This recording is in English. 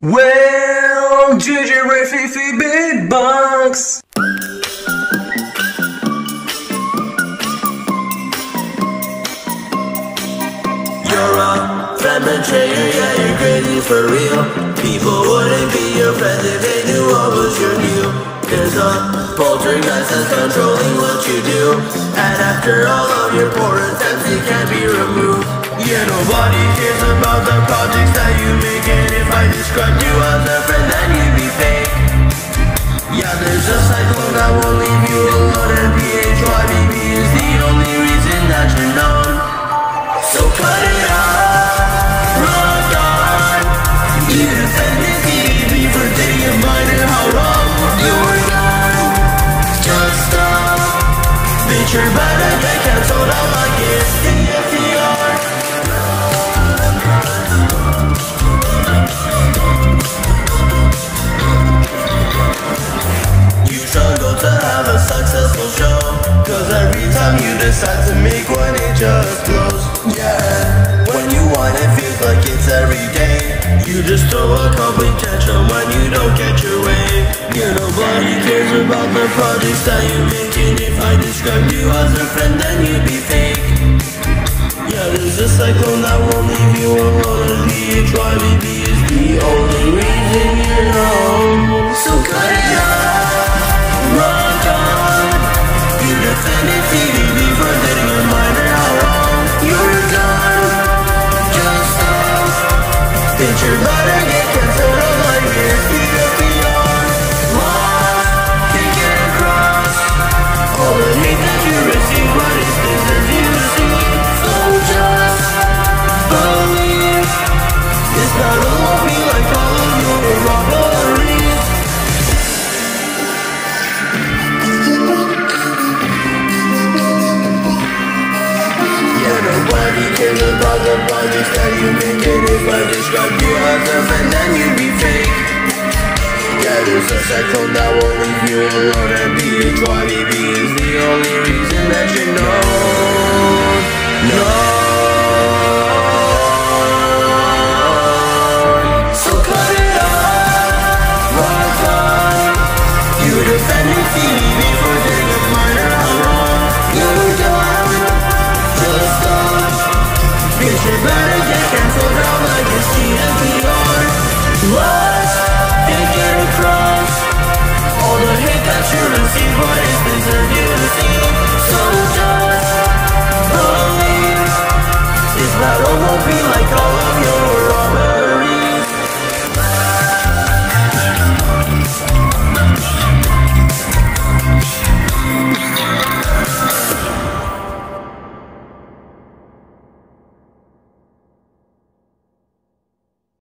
Well, JJ Ray Fifi Big Bucks. You're a friend betrayer, yeah, you're crazy for real. People wouldn't be your friends if they knew what was your deal. There's a poltergeist that's controlling what you do. And after all of your poor attempts, it can't be removed. Yeah, nobody cares about the projects that you make. And if I described you as a friend, then you'd be fake. Yeah, there's a cyclone that won't leave you alone. And PHYBB is the only reason that you're known. So cut it out, rock on. You defended TV for dating a minor, how wrong you were gone. Just stop. Bitch, you're about time you decide to make one it just blows. Yeah, when you want it feels like it's every day. You just throw a complete tantrum when you don't get your way. Yeah, nobody cares about the projects that you make. And if I described you as a friend then you'd be fake. Yeah, there's a cyclone that won't leave you alone And PHYBB is about to get cancelled cares about the projects that you make And if I describe you as a friend, then you'd be fake. Yeah, there's a cyclone that won't leave you alone And PHYBB is the only reason that you know. No. So cut it off, on You defended TV for won't be